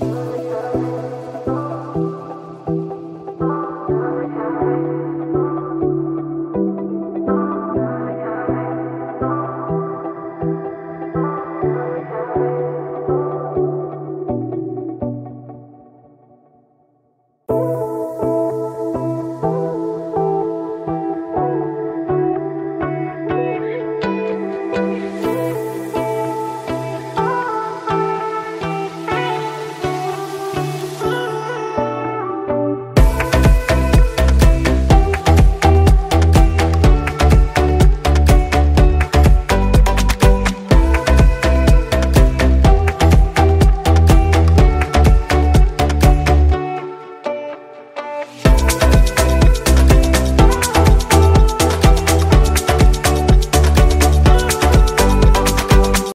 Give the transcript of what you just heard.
やったー!